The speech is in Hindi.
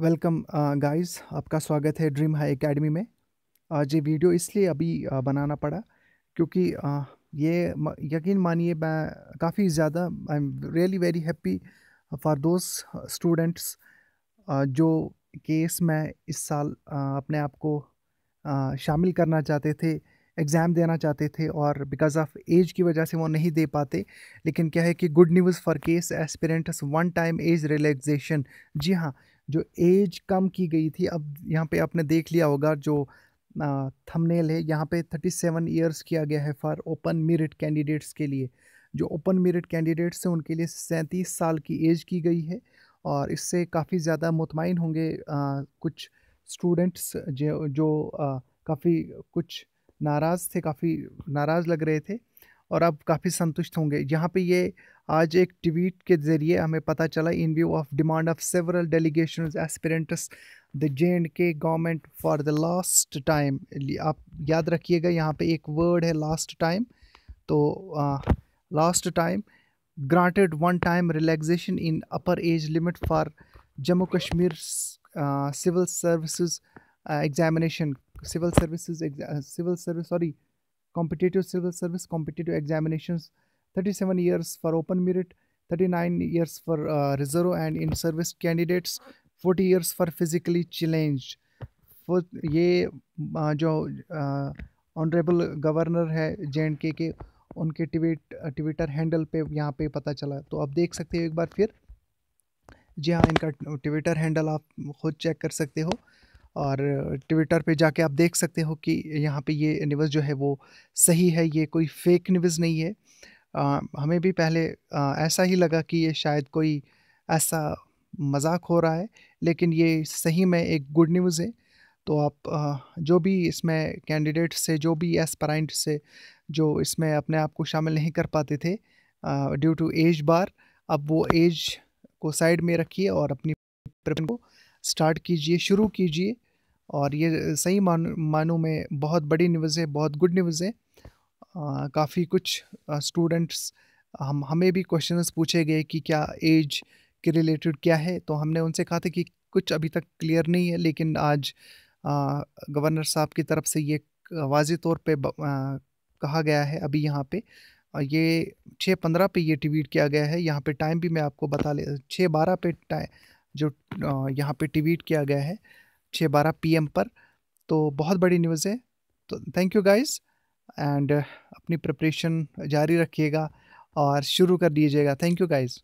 वेलकम गाइस, आपका स्वागत है ड्रीम हाई एकेडमी में। आज ये वीडियो इसलिए अभी बनाना पड़ा क्योंकि ये यकीन मानिए मैं काफ़ी ज़्यादा I am really very happy for those students जो केस में इस साल अपने आप को शामिल करना चाहते थे एग्ज़ाम देना चाहते थे और बिकॉज़ ऑफ़ एज की वजह से वो नहीं दे पाते। लेकिन क्या है कि good news for KAS aspirants one time age relaxation जी हाँ जो एज कम की गई थी अब यहाँ पे आपने देख लिया होगा जो थंबनेल है यहाँ पे थर्टी सेवन ईयर्स किया गया है फॉर ओपन मेरिट कैंडिडेट्स के लिए। जो ओपन मेरिट कैंडिडेट्स हैं उनके लिए सैंतीस साल की एज की गई है और इससे काफ़ी ज़्यादा मुतमिन होंगे आ, कुछ स्टूडेंट्स जो जो काफ़ी कुछ नाराज़ थे काफ़ी नाराज़ लग रहे थे। और अब काफ़ी संतुष्ट होंगे। यहाँ पे ये आज एक ट्वीट के ज़रिए हमें पता चला, in view of demand of several delegation aspirants the J and K government for the last time आप याद रखिएगा, यहाँ पे एक वर्ड है लास्ट टाइम तो last time granted one time relaxation in upper age limit for Jammu Kashmir civil services examination civil services civil service sorry competitive civil service competitive examinations 37 years for open merit 39 years for uh, reserve and in service candidates 40 years for physically challenged for ये जो ऑनरेबल गवर्नर है जे एंड के के उनके ट्वीट ट्विटर हैंडल पे यहाँ पे पता चला तो आप देख सकते हो एक बार फिर जी हाँ इनका ट्विटर हैंडल आप खुद चेक कर सकते हो और ट्विटर पे जाके आप देख सकते हो कि यहाँ पे ये न्यूज़ जो है वो सही है ये कोई फेक न्यूज़ नहीं है। आ, हमें भी पहले आ, ऐसा ही लगा कि ये शायद कोई ऐसा मज़ाक हो रहा है लेकिन ये सही में एक गुड न्यूज़ है। तो आप आ, जो भी इसमें कैंडिडेट से जो भी एस्पराइंट से जो इसमें अपने आप को शामिल नहीं कर पाते थे ड्यू टू एज बार अब वो एज को साइड में रखिए और अपनी को स्टार्ट कीजिए शुरू कीजिए। और ये सही मान, मानों में बहुत बड़ी न्यूज़ है, बहुत गुड न्यूज़ है। काफ़ी कुछ स्टूडेंट्स हम, हमें भी क्वेश्चंस पूछे गए कि क्या एज के रिलेटेड क्या है तो हमने उनसे कहा था कि कुछ अभी तक क्लियर नहीं है, लेकिन आज गवर्नर साहब की तरफ़ से ये वाज तौर पे कहा गया है अभी यहाँ पे। ये छः पंद्रह पे ये ट्वीट किया गया है, यहाँ पे टाइम भी मैं आपको बता ले छः बारह पे टाइम जो यहाँ पे ट्वीट किया गया है। छः बारह पी पर। तो बहुत बड़ी न्यूज़ है। तो थैंक यू गाइज़ एंड अपनी प्रिपरेशन जारी रखिएगा और शुरू कर दीजिएगा। Thank you guys